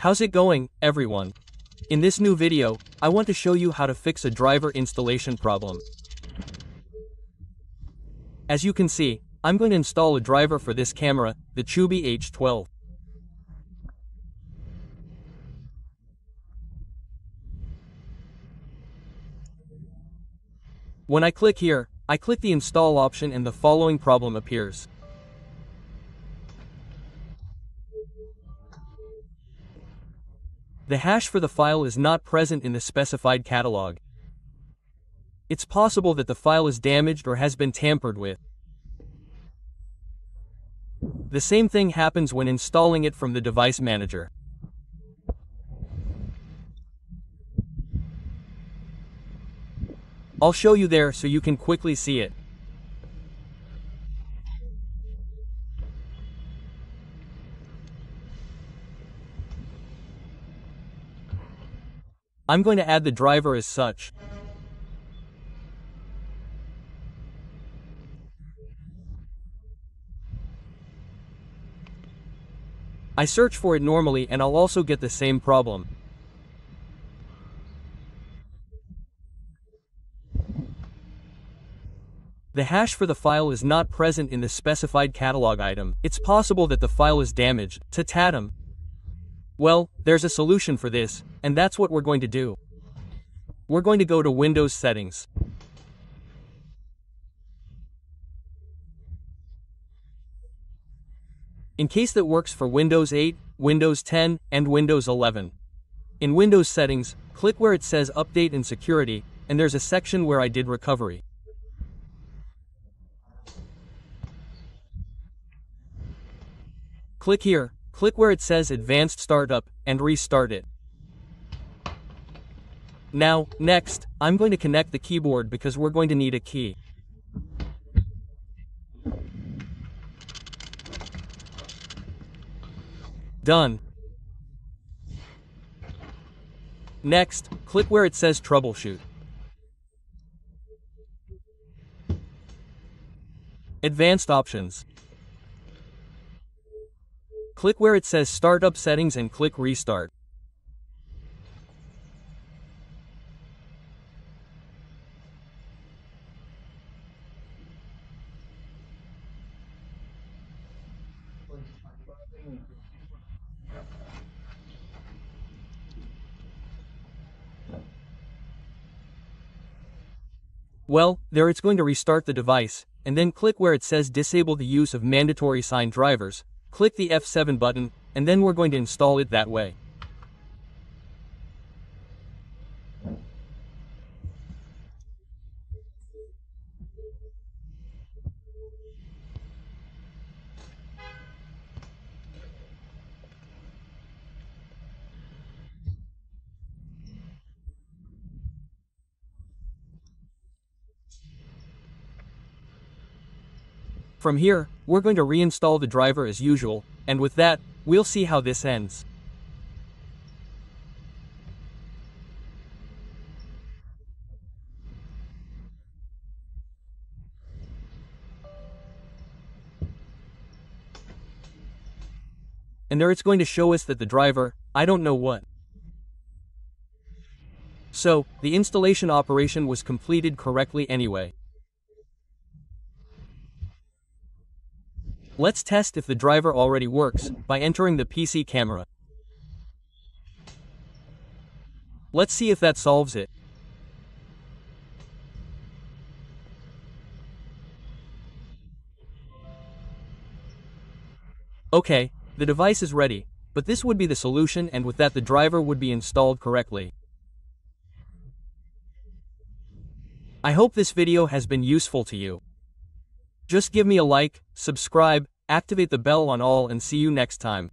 How's it going, everyone? In this new video, I want to show you how to fix a driver installation problem. As you can see, I'm going to install a driver for this camera, the Chubi H12. When I click here, I click the install option and the following problem appears. The hash for the file is not present in the specified catalog. It's possible that the file is damaged or has been tampered with. The same thing happens when installing it from the device manager. I'll show you there so you can quickly see it. I'm going to add the driver as such. I search for it normally and I'll also get the same problem. The hash for the file is not present in the specified catalog item. It's possible that the file is damaged, to tatum, well, there's a solution for this, and that's what we're going to do. We're going to go to Windows Settings. In case that works for Windows 8, Windows 10, and Windows 11. In Windows Settings, click where it says Update and Security, and there's a section where I did recovery. Click here, Click where it says Advanced Startup and restart it. Now, next, I'm going to connect the keyboard because we're going to need a key. Done. Next, click where it says Troubleshoot. Advanced Options. Click where it says Startup Settings and click Restart. Well, there it's going to restart the device, and then click where it says Disable the use of mandatory signed drivers, Click the F7 button, and then we're going to install it that way. From here, we're going to reinstall the driver as usual, and with that, we'll see how this ends. And there it's going to show us that the driver, I don't know what. So, the installation operation was completed correctly anyway. Let's test if the driver already works by entering the PC camera. Let's see if that solves it. Okay, the device is ready, but this would be the solution and with that the driver would be installed correctly. I hope this video has been useful to you. Just give me a like, subscribe, activate the bell on all and see you next time.